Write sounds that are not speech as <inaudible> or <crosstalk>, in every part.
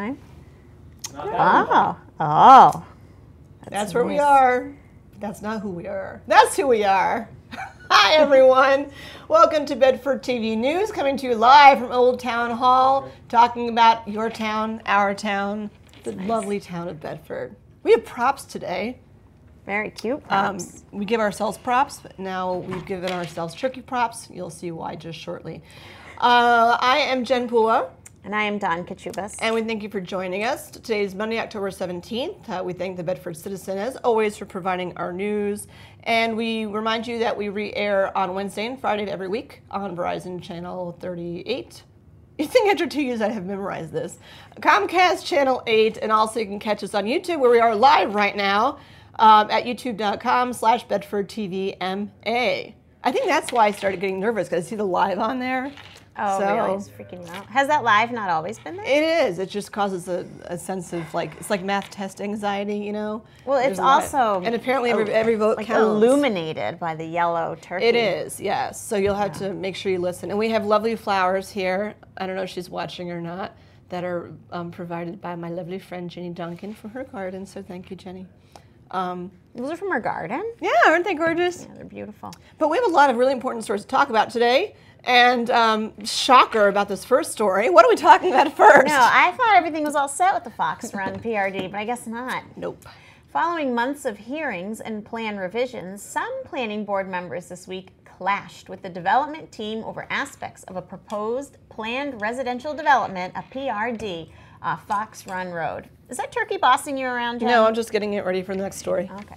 there the whole time? Oh, oh. That's, where we are. That's not who we are. That's who we are. <laughs> Hi, everyone. Welcome to Bedford TV News, coming to you live from Old Town Hall, talking about your town, our town, the lovely town of Bedford. We have props today. Very cute Um, props. we give ourselves props, but now we've given ourselves turkey props. You'll see why just shortly. Uh, I am Jen Pula. And I am Don Kachubas. And we thank you for joining us. Today is Monday, October 17th. Uh, we thank the Bedford Citizen, as always, for providing our news. And we remind you that we re air on Wednesday and Friday of every week on Verizon Channel 38. <laughs> You think after two years I have memorized this? Comcast Channel 8, and also you can catch us on YouTube where we are live right now um, at youtube.com slash Bedford. I think that's why I started getting nervous because I see the live on there. Oh, so- really? It's freaking out. Has that live not always been there? It is. It just causes a, a sense of like it's like math test anxiety, you know. well, it's also and apparently every, every vote like counts. illuminated by the yellow turkey. It is, yes. So you'll have to make sure you listen. And we have lovely flowers here. I don't know if she's watching or not. That are um, provided by my lovely friend Jenny Duncan for her garden. So thank you, Jenny. Um, Those are from our garden. yeah, aren't they gorgeous? Yeah, they're beautiful. But we have a lot of really important stories to talk about today. And um, shocker about this first story. What are we talking about first? No, I thought everything was all set with the Fox Run <laughs> PRD, but I guess not. Nope. Following months of hearings and plan revisions, some planning board members this week clashed with the development team over aspects of a proposed planned residential development, a PRD, off Fox Run Road. Is that turkey bossing you around, Jen? No, I'm just getting it ready for the next story. Okay.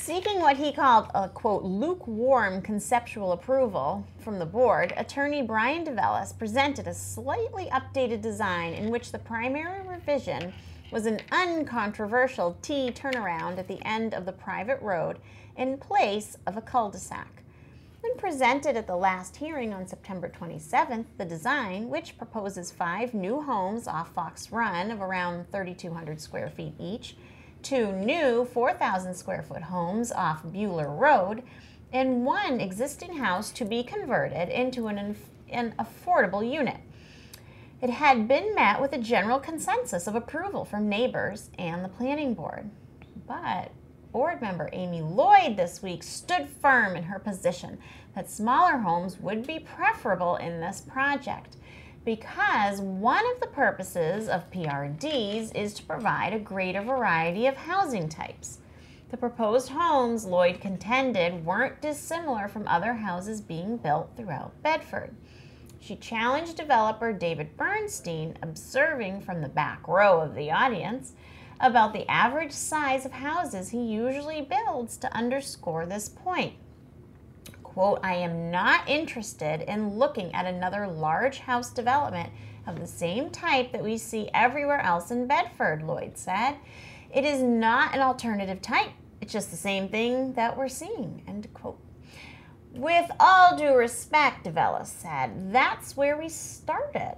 Seeking what he called a quote lukewarm conceptual approval from the board, attorney Brian DeVellis presented a slightly updated design in which the primary revision was an uncontroversial T turnaround at the end of the private road in place of a cul-de-sac. When presented at the last hearing on September 27th, the design, which proposes five new homes off Fox Run of around 3,200 square feet each, two new 4,000 square foot homes off Bueller Road, and one existing house to be converted into an, an affordable unit. It had been met with a general consensus of approval from neighbors and the planning board. But board member Amy Lloyd this week stood firm in her position that smaller homes would be preferable in this project because one of the purposes of PRDs is to provide a greater variety of housing types. The proposed homes, Lloyd contended, weren't dissimilar from other houses being built throughout Bedford. She challenged developer David Bernstein, observing from the back row of the audience, about the average size of houses he usually builds to underscore this point. Quote, I am not interested in looking at another large house development of the same type that we see everywhere else in Bedford, Lloyd said. It is not an alternative type. It's just the same thing that we're seeing. End quote. With all due respect, DeVellis said, that's where we started,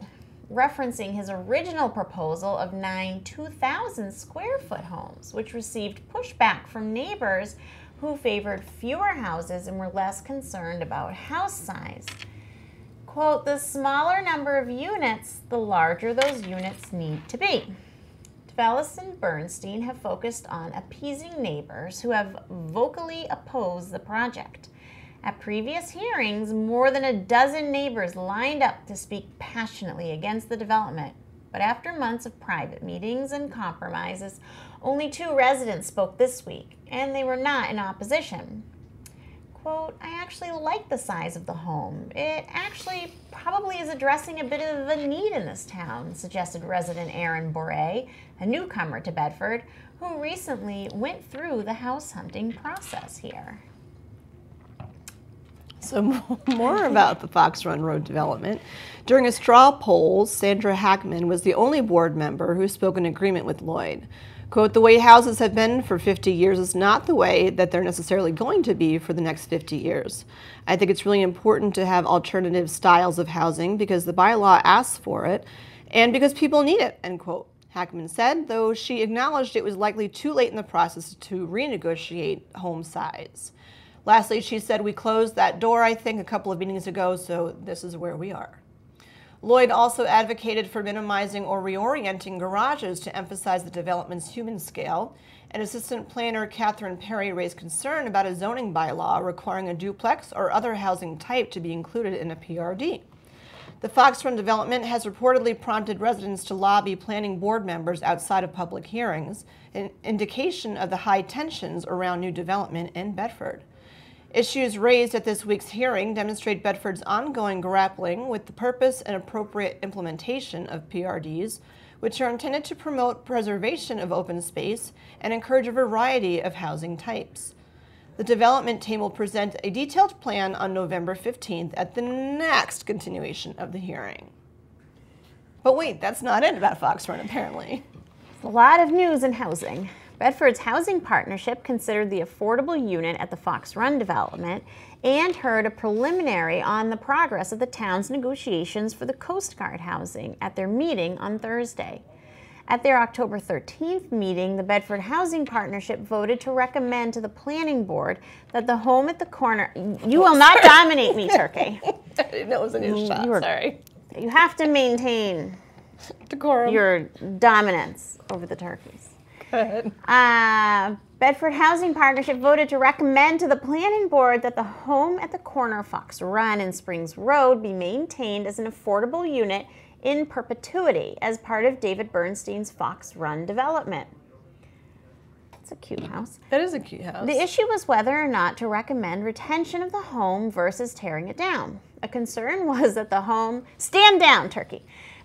referencing his original proposal of nine 2,000 square foot homes, which received pushback from neighbors who favored fewer houses and were less concerned about house size. Quote, the smaller number of units, the larger those units need to be. DeVellis and Bernstein have focused on appeasing neighbors who have vocally opposed the project. At previous hearings, more than a dozen neighbors lined up to speak passionately against the development. But after months of private meetings and compromises, only two residents spoke this week, and they were not in opposition. Quote, I actually like the size of the home. It actually probably is addressing a bit of a need in this town, suggested resident Aaron Boret, a newcomer to Bedford, who recently went through the house hunting process here. So <laughs> more about the Fox Run Road development. During a straw poll, Sandra Hackman was the only board member who spoke in agreement with Lloyd. Quote, the way houses have been for 50 years is not the way that they're necessarily going to be for the next 50 years. I think it's really important to have alternative styles of housing because the bylaw asks for it and because people need it, end quote. Hackman said, though she acknowledged it was likely too late in the process to renegotiate home size. Lastly, she said, We closed that door, I think, a couple of meetings ago, so this is where we are. Lloyd also advocated for minimizing or reorienting garages to emphasize the development's human scale, and Assistant Planner Catherine Perry raised concern about a zoning bylaw requiring a duplex or other housing type to be included in a PRD. The Fox Run development has reportedly prompted residents to lobby planning board members outside of public hearings, an indication of the high tensions around new development in Bedford. Issues raised at this week's hearing demonstrate Bedford's ongoing grappling with the purpose and appropriate implementation of PRDs, which are intended to promote preservation of open space and encourage a variety of housing types. The development team will present a detailed plan on November 15th at the next continuation of the hearing. But wait, that's not it about Fox Run, apparently. A lot of news in housing. Bedford's Housing Partnership considered the affordable unit at the Fox Run development and heard a preliminary on the progress of the town's negotiations for the Coast Guard housing at their meeting on Thursday. At their October 13th meeting, the Bedford Housing Partnership voted to recommend to the Planning Board that the home at the corner. You will not <laughs> dominate me, Turkey. <laughs> I didn't know it was a new shot. you were- Sorry. You have to maintain Decorum. your dominance over the turkeys. Uh, Bedford Housing Partnership voted to recommend to the Planning Board that the home at the corner of Fox Run and Springs Road be maintained as an affordable unit in perpetuity as part of David Bernstein's Fox Run development. It's a cute house. That is a cute house. The issue was whether or not to recommend retention of the home versus tearing it down. A concern <laughs> was that the home, stand down, turkey,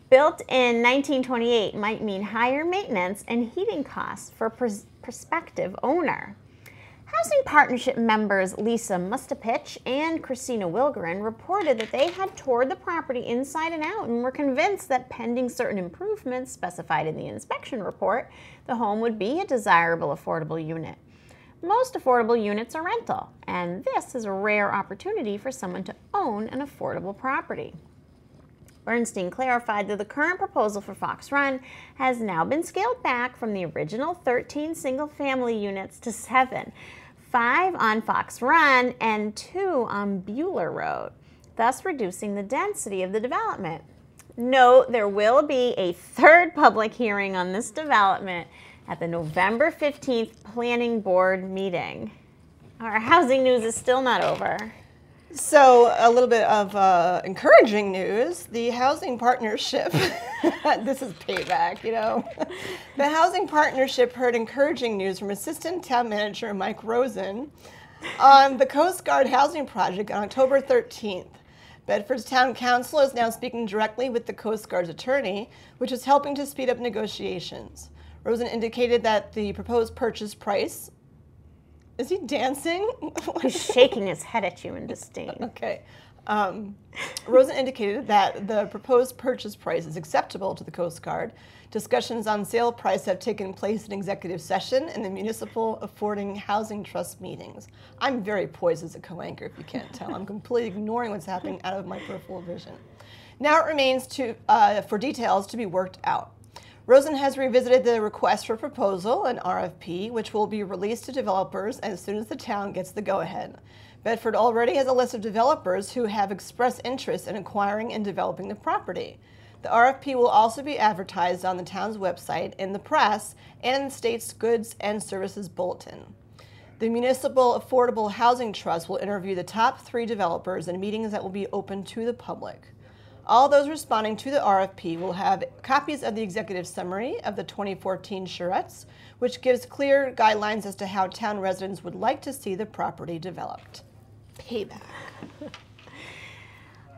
built in 1928 might mean higher maintenance and heating costs for a prospective owner. Housing Partnership members Lisa Mustapich and Christina Wilgerin reported that they had toured the property inside and out and were convinced that pending certain improvements specified in the inspection report, the home would be a desirable affordable unit. Most affordable units are rental, and this is a rare opportunity for someone to own an affordable property. Bernstein clarified that the current proposal for Fox Run has now been scaled back from the original 13 single family units to seven five on Fox Run and two on Bueller Road, thus reducing the density of the development. Note there will be a third public hearing on this development at the November 15th Planning Board meeting. Our housing news is still not over. So, a little bit of uh, encouraging news. The Housing Partnership, <laughs> this is payback, you know. <laughs> the Housing Partnership heard encouraging news from Assistant Town Manager Mike Rosen on the Coast Guard Housing Project on October 13th. Bedford's Town Counsel is now speaking directly with the Coast Guard's attorney, which is helping to speed up negotiations. Rosen indicated that the proposed purchase price. Is he dancing? <laughs> He's shaking his head at you in disdain. Okay. Um, Rosen indicated that the proposed purchase price is acceptable to the Coast Guard. Discussions on sale price have taken place in executive session and the Municipal Affording Housing Trust meetings. I'm very poised as a co-anchor, if you can't tell. I'm completely ignoring what's happening out of my peripheral vision. Now it remains to, uh, for details to be worked out. Rosen has revisited the request for proposal, an RFP, which will be released to developers as soon as the town gets the go ahead. Bedford already has a list of developers who have expressed interest in acquiring and developing the property. The RFP will also be advertised on the town's website, in the press, and in the state's Goods and Services Bulletin. The Municipal Affordable Housing Trust will interview the top three developers in meetings that will be open to the public. All those responding to the RFP will have copies of the executive summary of the 2014 charrettes, which gives clear guidelines as to how town residents would like to see the property developed. Payback.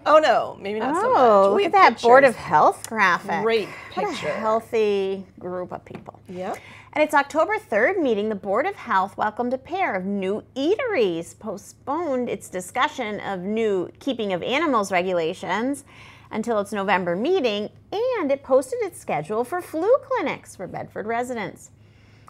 oh no, maybe not so much. Oh, We look at have that Board of. Health graphic. Great picture. What a healthy group of people. Yep. At its October 3rd meeting, the Board of Health welcomed a pair of new eateries, postponed its discussion of new keeping of animals regulations until its November meeting, and it posted its schedule for flu clinics for Bedford residents.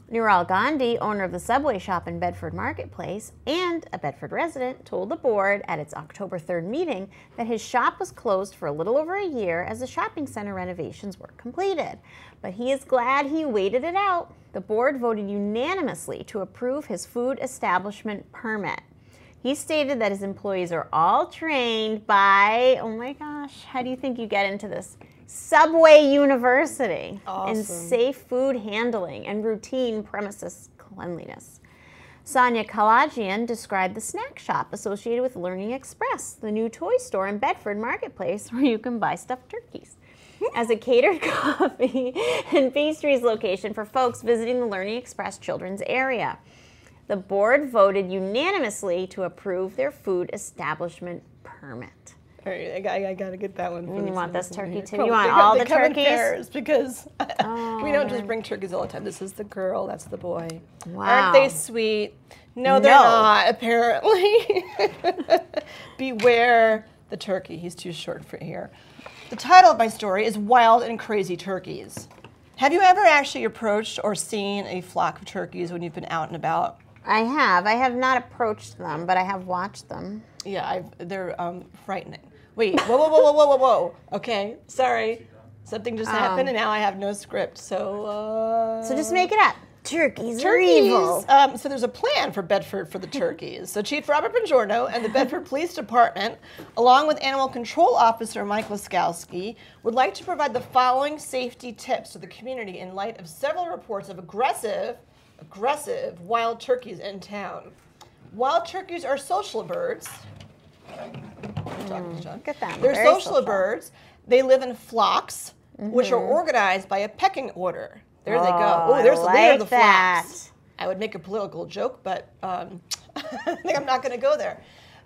Nural Gandhi, owner of the Subway shop in Bedford Marketplace and a Bedford resident, told the board at its October 3rd meeting that his shop was closed for a little over a year as the shopping center renovations were completed. But he is glad he waited it out. The board voted unanimously to approve his food establishment permit. He stated that his employees are all trained by, oh my gosh, how do you think you get into this? Subway University awesome. in safe food handling and routine premises cleanliness. Sonia Kalajian described the snack shop associated with Learning Express, the new toy store in Bedford Marketplace <laughs> where you can buy stuffed turkeys, as a catered <laughs> coffee and pastries location for folks visiting the Learning Express children's area. The board voted unanimously to approve their food establishment permit. All right, I, got- I gotta get that one. for mm, You want this turkey too? You want all the they come in turkeys? because <laughs> we don't just Oh. bring turkeys all the time. This is the girl, that's the boy. Wow. Aren't they sweet? No, they're No. not. Apparently. <laughs> Beware the turkey. He's too short for here. The title of my story is Wild and Crazy Turkeys. Have you ever actually approached or seen a flock of turkeys when you've been out and about? I have. I have not approached them, but I have watched them. Yeah, I've, they're um, frightening. Wait, whoa, whoa, whoa, whoa, whoa, whoa, whoa. Okay, sorry. Something just happened, and now I have no script. So, uh, So just make it up. Turkeys, are turkeys. evil. Um, so there's a plan for Bedford for the turkeys. So Chief Robert Bongiorno and the Bedford Police Department, along with Animal Control Officer Mike Laskowski, would like to provide the following safety tips to the community in light of several reports of aggressive, aggressive wild turkeys in town. Wild turkeys are social birds. Look at them. They're social, social. birds. They live in flocks, which are organized by a pecking order. There they go. Oh, Oh, there's I the leader of the that. flocks. I would make a political joke, but um, <laughs> I think I'm not going to go there.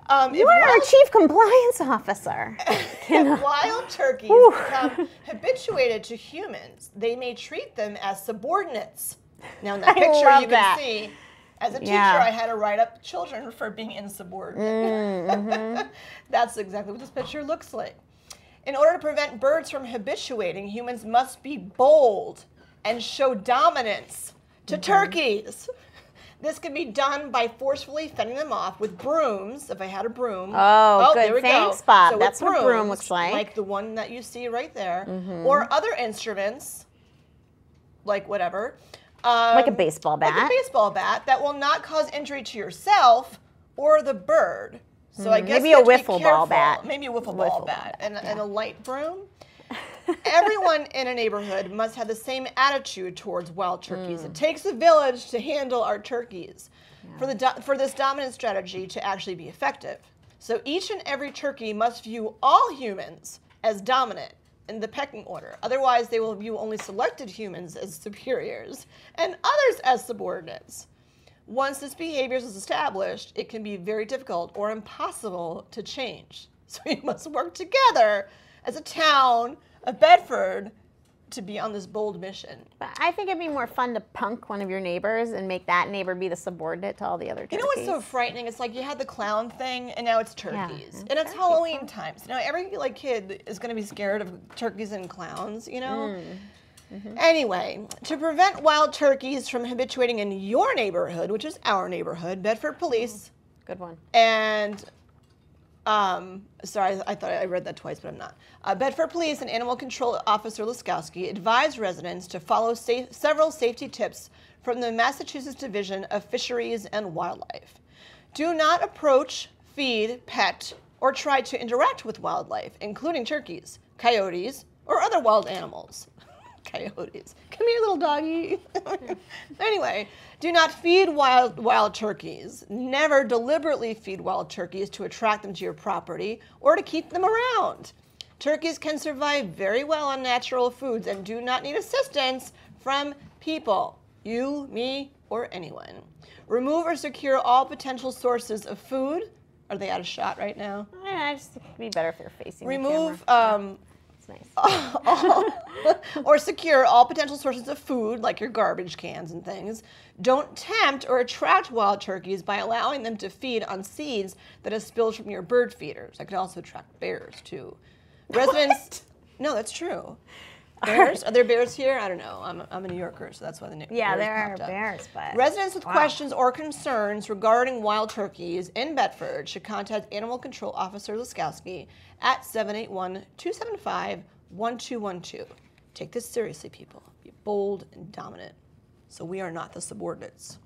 Um, You are our chief compliance officer. <laughs> if wild turkeys become habituated to humans, they may treat them as subordinates. Now, in <laughs> I that picture, love you can see, as a teacher, Yeah. I had to write up children for being insubordinate. Mm-hmm. <laughs> That's exactly what this picture looks like. In order to prevent birds from habituating, humans must be bold and show dominance to Mm-hmm. turkeys. This can be done by forcefully fending them off with brooms. If I had a broom. Oh, good. there we Thanks, go. Bob. with That's what a broom looks like. Like the one that you see right there. Or other instruments, like whatever. Um, Like a baseball bat. Like a baseball bat that will not cause injury to yourself or the bird. So I guess Mm, Maybe you a have to be wiffle ball bat. Maybe a wiffle, Wiffle ball ball bat, bat, and, and a light broom. <laughs> Everyone in a neighborhood must have the same attitude towards wild turkeys. Mm. It takes a village to handle our turkeys for, the do- for this dominant strategy to actually be effective. So each and every turkey must view all humans as dominant in the pecking order. Otherwise, they will view only selected humans as superiors and others as subordinates. Once this behavior is established, it can be very difficult or impossible to change. <laughs> So we must work together as a town of Bedford to be on this bold mission. But I think it'd be more fun to punk one of your neighbors and make that neighbor be the subordinate to all the other turkeys. You know what's so frightening? It's like you had the clown thing, and now it's Yeah, turkeys, and and it's turkeys, Halloween time. So now every like kid is going to be scared of turkeys and clowns. You know. Mm. Mm-hmm. Anyway, to prevent wild turkeys from habituating in your neighborhood, which is our neighborhood, Bedford Police Good one. and um, sorry, I thought I read that twice, but I'm not. Uh, Bedford Police and Animal Control Officer Laskowski advised residents to follow safe, several safety tips from the Massachusetts Division of Fisheries and Wildlife. Do not approach, feed, pet, or try to interact with wildlife, including turkeys, coyotes, or other wild animals. <laughs> coyotes. Come here, little doggy. <laughs> anyway, do not feed wild wild turkeys. Never deliberately feed wild turkeys to attract them to your property or to keep them around. Turkeys can survive very well on natural foods and do not need assistance from people, you, me, or anyone. Remove or secure all potential sources of food. Are they out of shot right now? I just it'd be better if you're facing Remove the camera. um, nice. all, <laughs> oh. or secure all potential sources of food, like your garbage cans and things. Don't tempt or attract wild turkeys by allowing them to feed on seeds that have spilled from your bird feeders. That could also attract bears too. <laughs> Residents. No, that's true. Bears? <laughs> Are there bears here? I don't know. I'm, I'm a New Yorker, so that's why the name. yeah, there are bears, but Residents with Wow. questions or concerns regarding wild turkeys in Bedford should contact Animal Control Officer Laskowski at 781 275 1212. Take this seriously, people. Be bold and dominant. So we are not the subordinates.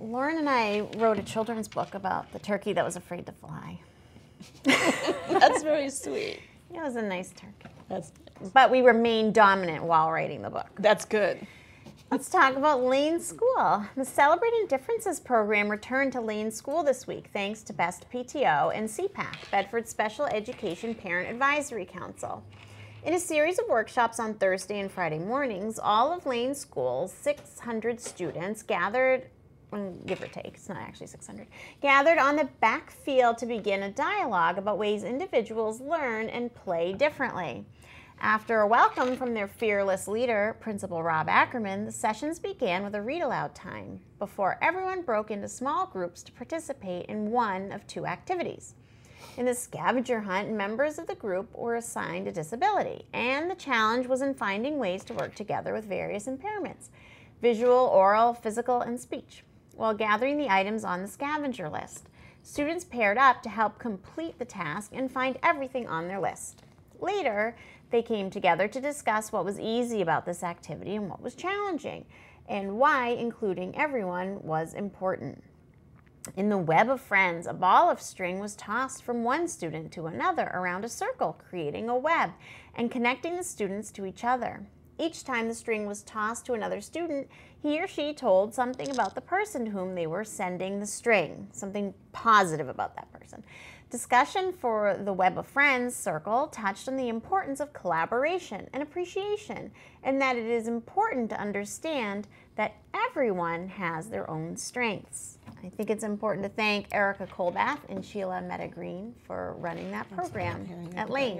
Lauren and I wrote a children's book about the turkey that was afraid to fly. <laughs> That's very sweet. It was a nice turkey. That's But we remained dominant while writing the book. that's good. Let's talk about Lane School. The Celebrating Differences program returned to Lane School this week thanks to Best PTO and SEPAC, Bedford Special Education Parent Advisory Council. In a series of workshops on Thursday and Friday mornings, all of Lane School's 600 students gathered mm, give or take, it's not actually 600, gathered on the back field to begin a dialogue about ways individuals learn and play differently. After a welcome from their fearless leader, Principal Rob Ackerman, the sessions began with a read aloud time before everyone broke into small groups to participate in one of two activities. In the scavenger hunt, members of the group were assigned a disability, and the challenge was in finding ways to work together with various impairments visual, oral, physical, and speech, while gathering the items on the scavenger list. Students paired up to help complete the task and find everything on their list. Later, they came together to discuss what was easy about this activity and what was challenging, and why including everyone was important. In the web of friends, a ball of string was tossed from one student to another around a circle, creating a web and connecting the students to each other. Each time the string was tossed to another student, he or she told something about the person to whom they were sending the string, something positive about that person. Discussion for the Web of Friends circle touched on the importance of collaboration and appreciation, and that it is important to understand that everyone has their own strengths. I think it's important to thank Erica Colbath and Sheila Meta Green for running that program at Lane.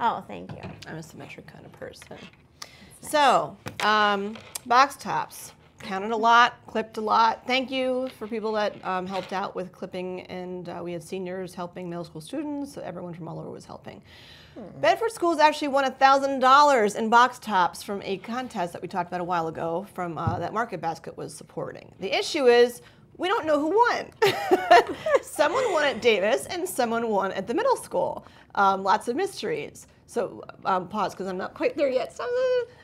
Oh, thank you. I'm a symmetric kind of person. So, um, box tops. Counted a lot, clipped a lot. Thank you for people that um, helped out with clipping, and uh, we had seniors helping middle school students. So everyone from all over was helping. Bedford Schools actually won $1,000 in box tops from a contest that we talked about a while ago from uh, that Market Basket was supporting. The issue is we don't know who won. <laughs> someone won at Davis and someone won at the middle school. Um, lots of mysteries. So um, pause because I'm not quite there yet. So,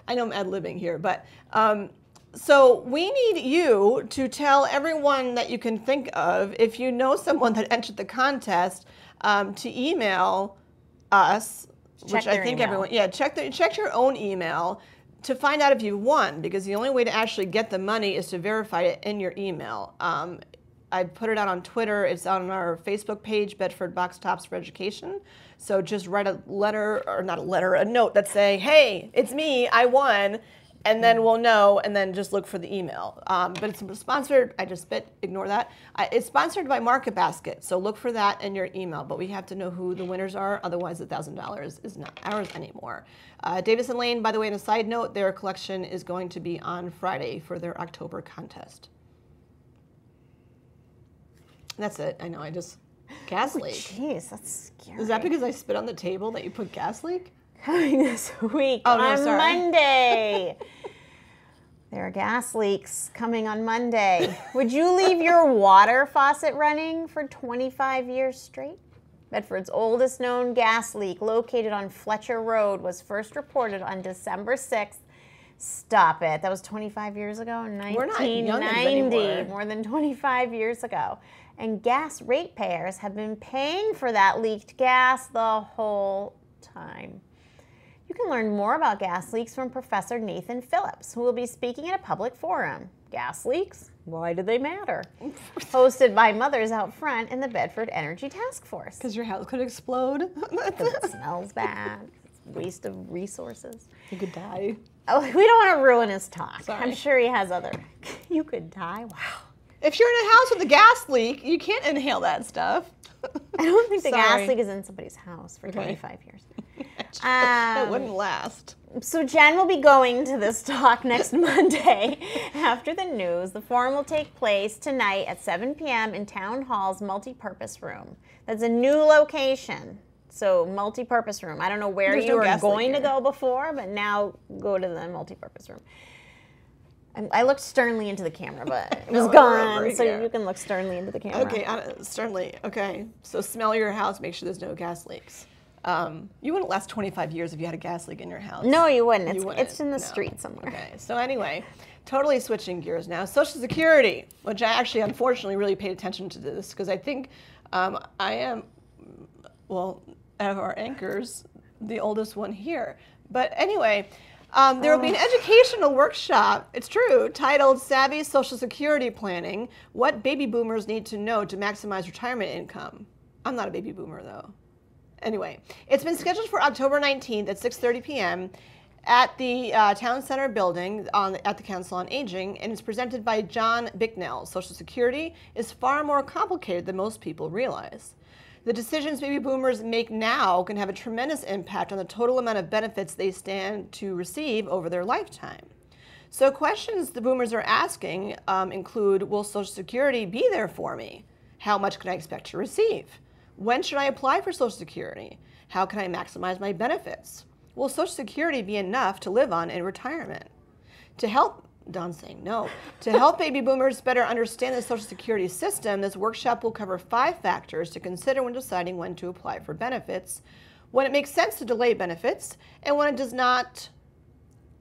I know I'm ad libbing here, but um, so we need you to tell everyone that you can think of if you know someone that entered the contest um, to email us, Check which I think email. everyone yeah check the, check your own email to find out if you won because the only way to actually get the money is to verify it in your email. Um, I put it out on Twitter. It's on our Facebook page, Bedford Box Tops for Education. So just write a letter, or not a letter, a note that say, "Hey, it's me. I won," and then we'll know. And then just look for the email. Um, but it's sponsored. I just bit. Ignore that. Uh, it's sponsored by Market Basket. So look for that in your email. But we have to know who the winners are. Otherwise, the thousand dollars is not ours anymore. Uh, Davis and Lane, by the way, on a side note, their collection is going to be on Friday for their October contest. That's it. I know. I just gas leak. Jeez, that's scary. Is that because I spit on the table that you put gas leak? Coming this <laughs> week Oh, no, on sorry. Monday. <laughs> there are gas leaks coming on Monday. Would you leave your water faucet running for 25 years straight? Bedford's oldest known gas leak, located on Fletcher Road, was first reported on December 6th. Stop it. That was 25 years ago? We're not youngins 1990. More than 25 years ago. And gas ratepayers have been paying for that leaked gas the whole time. You can learn more about gas leaks from Professor Nathan Phillips, who will be speaking at a public forum. Gas leaks? Why do they matter? <laughs> Hosted by Mothers Out Front and the Bedford Energy Task Force. Because your house could explode. It <laughs> smells bad. It's waste of resources. you could die. Oh, we don't want to ruin his talk. Sorry. I'm sure he has other. <laughs> You could die. Wow. If you're in a house with a gas leak, you can't inhale that stuff. I don't think the Sorry. gas leak is in somebody's house for 25 years. <laughs> that Um, wouldn't last. So Jen will be going to this <laughs> talk next Monday <laughs> after the news. The forum will take place tonight at 7 p.m. in Town Hall's multi-purpose room. That's a new location. So multi-purpose room. I don't know where There's you no were going to go before, but now go to the multi-purpose room. I- I looked sternly into the camera, but it <laughs> was No, gone. So you can look sternly into the camera. Okay, uh, certainly. Okay, so smell your house. Make sure there's no gas leaks. Um, you wouldn't last 25 years if you had a gas leak in your house. No, you wouldn't. It's, wouldn't, it's in the no. street somewhere. Okay, so anyway, totally switching gears now. Social Security, which I actually unfortunately really paid attention to this because I think um, I am, well, out of our anchors, the oldest one here. But anyway, um, there will be an educational workshop, it's true, titled Savvy Social Security Planning What Baby Boomers Need to Know to Maximize Retirement Income. I'm not a baby boomer though. Anyway, it's been scheduled for October 19th at 6:30 p.m. at the uh, Town Center building on, at the Council on Aging, and it's presented by John Bicknell. Social Security is far more complicated than most people realize. The decisions baby boomers make now can have a tremendous impact on the total amount of benefits they stand to receive over their lifetime. So, questions the boomers are asking um, include Will Social Security be there for me? How much can I expect to receive? When should I apply for Social Security? How can I maximize my benefits? Will Social Security be enough to live on in retirement? To help, Don's saying no. To help baby boomers better understand the Social Security system, this workshop will cover five factors to consider when deciding when to apply for benefits, when it makes sense to delay benefits, and when it does not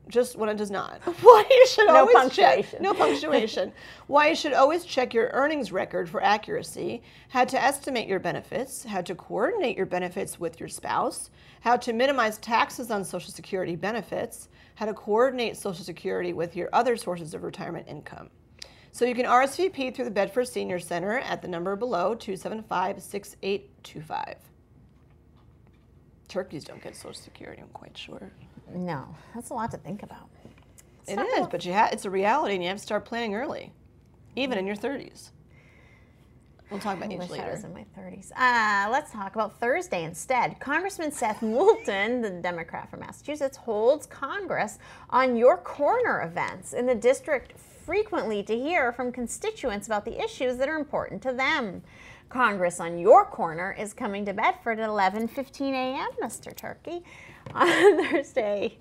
just when it does not. <laughs> Why you should No always punctuation. check no punctuation. <laughs> Why you should always check your earnings record for accuracy, how to estimate your benefits, how to coordinate your benefits with your spouse, how to minimize taxes on Social Security benefits, how to coordinate Social Security with your other sources of retirement income. So you can RSVP through the Bedford Senior Center at the number below 275 6825. Turkeys don't get Social Security, I'm quite sure. No, that's a lot to think about. It's talk is, but you ha- it's a reality, and you have to start planning early, even in your 30s. We'll talk about I age wish I later. was in my 30s. Uh, let's talk about Thursday instead. Congressman Seth Moulton, the Democrat from Massachusetts, holds Congress on Your Corner events in the district frequently to hear from constituents about the issues that are important to them. Congress on Your Corner is coming to Bedford at 11:15 a.m., Mr. Turkey, <laughs> on Thursday,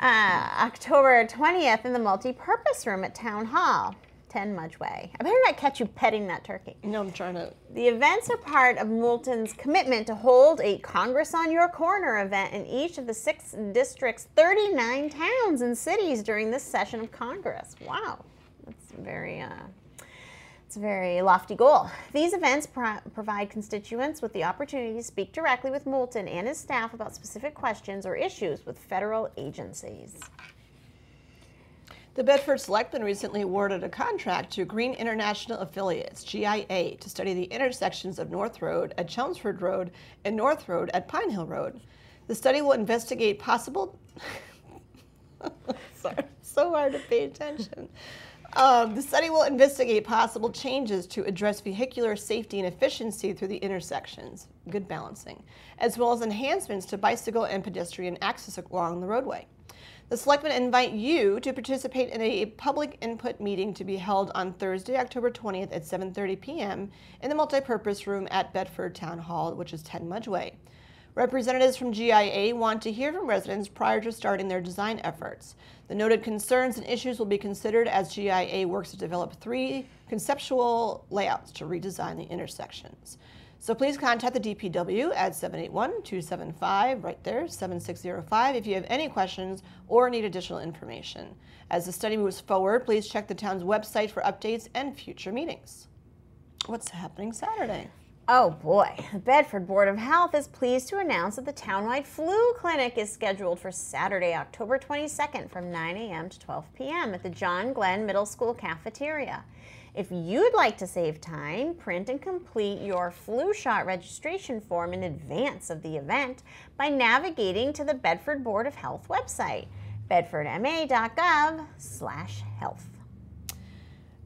uh, October 20th in the multi-purpose room at Town Hall, 10 Mudge Way. I better not catch you petting that turkey. No, I'm trying to. The events are part of Moulton's commitment to hold a Congress on Your Corner event in each of the six district's 39 towns and cities during this session of Congress. Wow, that's very. Uh, it's a very lofty goal. These events pro- provide constituents with the opportunity to speak directly with Moulton and his staff about specific questions or issues with federal agencies. The Bedford Selectmen recently awarded a contract to Green International Affiliates, GIA, to study the intersections of North Road at Chelmsford Road and North Road at Pine Hill Road. The study will investigate possible. <laughs> Sorry, so hard to pay attention. Um, the study will investigate possible changes to address vehicular safety and efficiency through the intersections, good balancing, as well as enhancements to bicycle and pedestrian access along the roadway. The selectmen invite you to participate in a public input meeting to be held on Thursday, October 20th at 7:30 p.m. in the multipurpose room at Bedford Town Hall, which is 10 Mudge Way. Representatives from GIA want to hear from residents prior to starting their design efforts. The noted concerns and issues will be considered as GIA works to develop three conceptual layouts to redesign the intersections. So please contact the DPW at 781-275, right there, 7605, if you have any questions or need additional information. As the study moves forward, please check the town's website for updates and future meetings. What's happening Saturday? Oh boy, the Bedford Board of Health is pleased to announce that the townwide flu clinic is scheduled for Saturday, October 22nd from 9 a.m. to 12 p.m. at the John Glenn Middle School cafeteria. If you'd like to save time, print and complete your flu shot registration form in advance of the event by navigating to the Bedford Board of Health website, bedfordma.gov/health.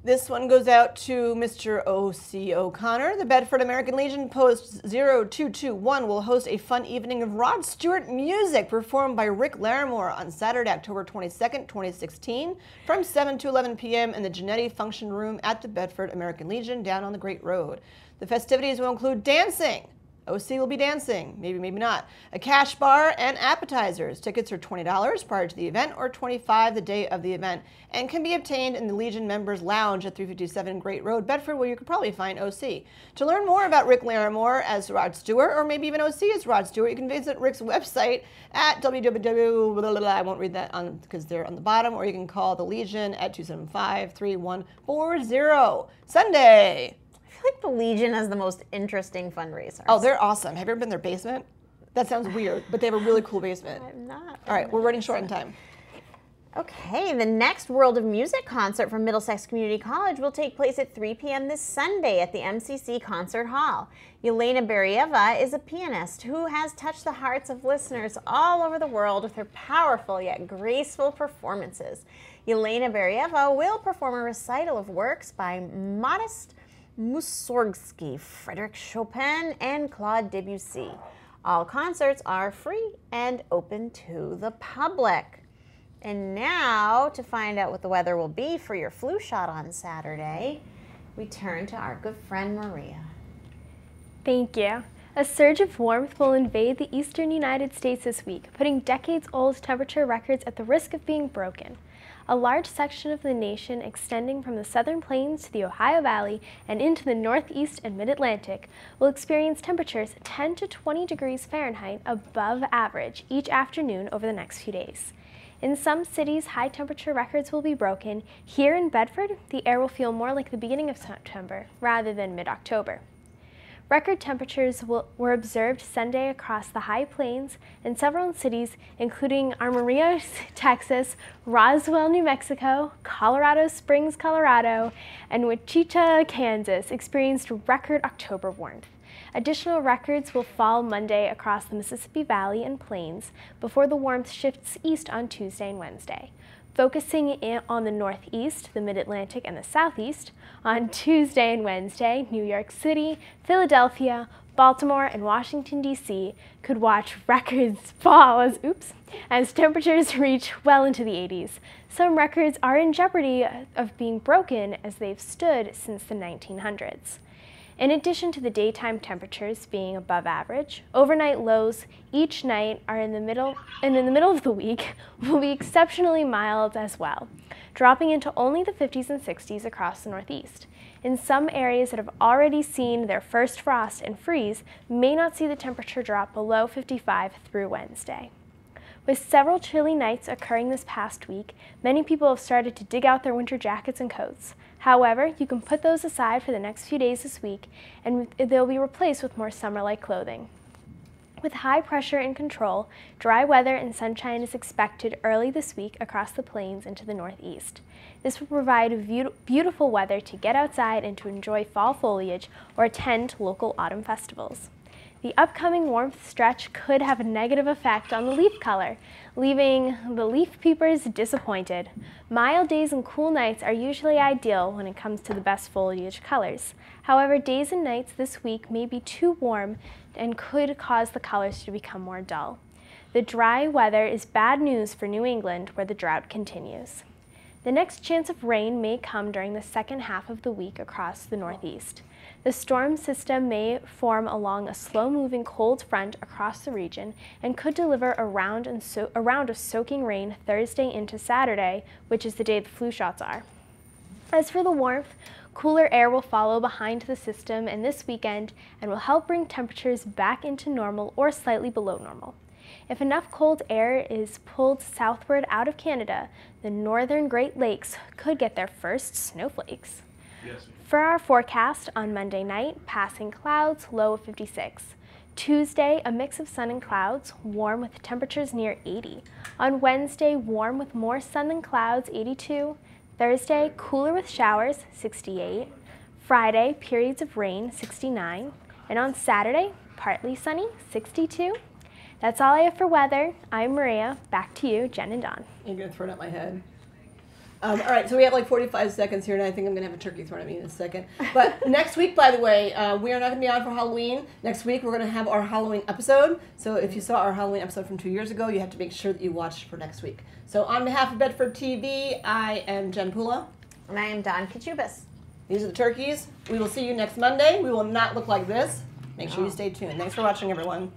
This one goes out to Mr. O.C. O'Connor. The Bedford American Legion Post 0221 will host a fun evening of Rod Stewart music performed by Rick Larimore on Saturday, October 22nd, 2016, from 7 to 11 p.m. in the Genetti Function Room at the Bedford American Legion down on the Great Road. The festivities will include dancing, OC will be dancing, maybe, maybe not. A cash bar and appetizers. Tickets are $20 prior to the event or 25 the day of the event and can be obtained in the Legion Members Lounge at 357 Great Road, Bedford, where you could probably find OC. To learn more about Rick Larimore as Rod Stewart or maybe even OC as Rod Stewart, you can visit Rick's website at www. I won't read that on because they're on the bottom, or you can call the Legion at 275 3140. Sunday. Like the Legion has the most interesting fundraiser. Oh, they're awesome. Have you ever been in their basement? That sounds weird, but they have a really cool basement. <laughs> I'm not. All right, we're running short on time. Okay, the next World of Music concert from Middlesex Community College will take place at 3 p.m. this Sunday at the MCC Concert Hall. Yelena Berieva is a pianist who has touched the hearts of listeners all over the world with her powerful yet graceful performances. Yelena Berieva will perform a recital of works by Modest Mussorgsky, Frederick Chopin, and Claude Debussy. All concerts are free and open to the public. And now, to find out what the weather will be for your flu shot on Saturday, we turn to our good friend Maria. Thank you. A surge of warmth will invade the eastern United States this week, putting decades old temperature records at the risk of being broken. A large section of the nation extending from the southern plains to the Ohio Valley and into the northeast and mid Atlantic will experience temperatures 10 to 20 degrees Fahrenheit above average each afternoon over the next few days. In some cities, high temperature records will be broken. Here in Bedford, the air will feel more like the beginning of September rather than mid October. Record temperatures were observed Sunday across the High Plains and several cities, including Amarillo, <laughs> Texas, Roswell, New Mexico, Colorado Springs, Colorado, and Wichita, Kansas, experienced record October warmth. Additional records will fall Monday across the Mississippi Valley and Plains before the warmth shifts east on Tuesday and Wednesday. Focusing on the Northeast, the Mid Atlantic, and the Southeast, on <laughs> Tuesday and Wednesday, New York City, Philadelphia, Baltimore, and Washington, D.C. could watch <laughs> records fall as, oops, as temperatures <laughs> reach well into the 80s. Some records are in jeopardy of being broken as they've stood since the 1900s. In addition to the daytime temperatures being above average, overnight lows each night are in the middle and in the middle of the week <laughs> will be exceptionally mild as well, dropping into only the 50s and 60s across the northeast. In some areas that have already seen their first frost and freeze may not see the temperature drop below 55 through Wednesday. With several chilly nights occurring this past week, many people have started to dig out their winter jackets and coats. However, you can put those aside for the next few days this week and they'll be replaced with more summer-like clothing. With high pressure in control, dry weather and sunshine is expected early this week across the plains into the northeast. This will provide beautiful weather to get outside and to enjoy fall foliage or attend local autumn festivals. The upcoming warmth stretch could have a negative effect on the leaf color, leaving the leaf peepers disappointed. Mild days and cool nights are usually ideal when it comes to the best foliage colors. However, days and nights this week may be too warm and could cause the colors to become more dull. The dry weather is bad news for New England where the drought continues. The next chance of rain may come during the second half of the week across the Northeast. The storm system may form along a slow-moving cold front across the region and could deliver a round, and so a round of soaking rain Thursday into Saturday, which is the day the flu shots are. As for the warmth, cooler air will follow behind the system and this weekend and will help bring temperatures back into normal or slightly below normal. If enough cold air is pulled southward out of Canada, the northern Great Lakes could get their first snowflakes. Yes. For our forecast on Monday night, passing clouds, low of 56. Tuesday, a mix of sun and clouds, warm with temperatures near 80. On Wednesday, warm with more sun than clouds, 82. Thursday, cooler with showers, 68. Friday, periods of rain, 69. And on Saturday, partly sunny, 62. That's all I have for weather. I'm Maria. Back to you, Jen and Don. You're going to throw it at my head. Um, all right, so we have like 45 seconds here, and I think I'm going to have a turkey thrown at me in a second. But <laughs> next week, by the way, uh, we are not going to be on for Halloween. Next week, we're going to have our Halloween episode. So if you saw our Halloween episode from two years ago, you have to make sure that you watch for next week. So on behalf of Bedford TV, I am Jen Pula. And I am Don Kachubis. These are the turkeys. We will see you next Monday. We will not look like this. Make sure you stay tuned. Thanks for watching, everyone.